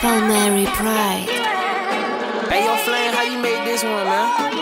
Palmieri Pride. Hey, yo, Flame, how you made this one, man?